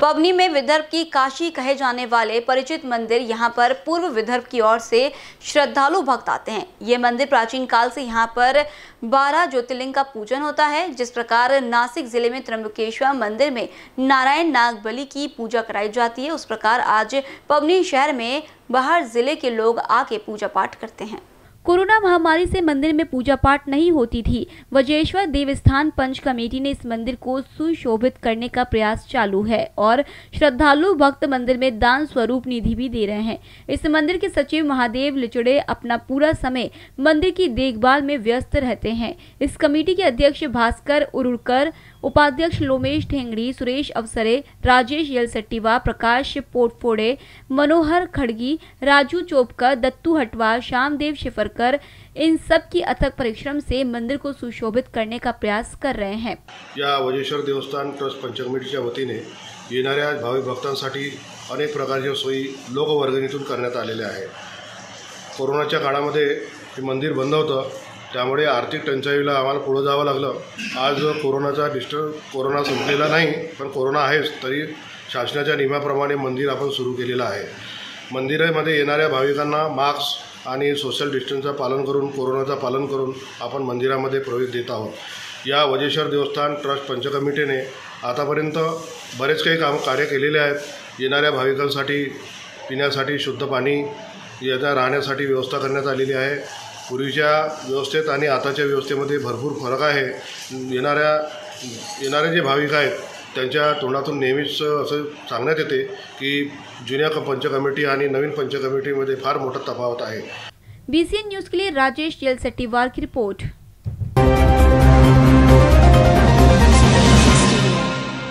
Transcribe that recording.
पबनी में विदर्भ की काशी कहे जाने वाले परिचित मंदिर यहाँ पर पूर्व विदर्भ की ओर से श्रद्धालु भक्त आते हैं। ये मंदिर प्राचीन काल से यहाँ पर बारह ज्योतिर्लिंग का पूजन होता है, जिस प्रकार नासिक ज़िले में त्र्यंबकेश्वर मंदिर में नारायण नाग बलि की पूजा कराई जाती है। उस प्रकार आज पवनी शहर में बाहर ज़िले के लोग आके पूजा पाठ करते हैं। कोरोना महामारी से मंदिर में पूजा पाठ नहीं होती थी। वजेश्वर देवस्थान पंच कमेटी ने इस मंदिर को सुशोभित करने का प्रयास चालू है और श्रद्धालु भक्त मंदिर में दान स्वरूप निधि भी दे रहे हैं। इस मंदिर के सचिव महादेव लिचड़े अपना पूरा समय मंदिर की देखभाल में व्यस्त रहते हैं। इस कमेटी के अध्यक्ष भास्कर उरुड़कर, उपाध्यक्ष लोमेश ठेंगड़ी, सुरेश अवसरे, राजेश यलसट्टीवा, प्रकाश पोटफोड़े, मनोहर खड़गी, राजू चोपकर, दत्तू हटवार श्यामदेव शिफरकर इन सब की अथक परिश्रम से मंदिर को सुशोभित करने का प्रयास कर रहे हैं। या वजेश्वर देवस्थान ट्रस्ट पंचकमिटीच्या वतीने येणाऱ्या भाविक भक्तांसाठी अनेक प्रकारच्या सोयी लोकवर्गणीतून करण्यात आलेल्या आहेत. कोरोनाच्या काळामध्ये हे मंदिर बंद होतं त्यामुळे आर्थिक टंचाईला आम्हाला पुढं जावं लागलं. आज कोरोनाचा डिस्टर्ब कोरोना संपलेला नाही पण कोरोना आहेच तरी शासनाच्या नियमाप्रमाणे मंदिर आपण सुरू केलेलं आहे. मंदिरामध्ये येणाऱ्या भाविकांना मास्क आणि सोशल डिस्टन्सचं पालन करून कोरोनाचं पालन करून आपण मंदिरामध्ये प्रवेश देत आहोत. या वजेश्वर देवस्थान ट्रस्ट पंचकमिटीने आतापर्यंत बरेच काही काम कार्य केलेले आहेत. येणाऱ्या भाविकांसाठी पिण्यासाठी शुद्ध पाणी याच्या राहण्यासाठी व्यवस्था करण्यात आलेली आहे. पूर्वीच्या व्यवस्थेत आणि आताच्या व्यवस्थेमध्ये भरपूर फरक आहे. येणाऱ्या येणारे जे भाविक आहेत त्यांच्या तोंडातून नेहमीच असं सांगण्यात येते की जुन्या पंच कमिटी आणि नवीन पंच कमिटीमध्ये फार मोठा तफावत आहे. बीसीएन न्यूज़ के लिए राजेश येलसेट्टीवाल की रिपोर्ट।